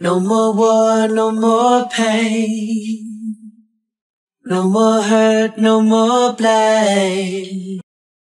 No more war, no more pain. No more hurt, no more blame.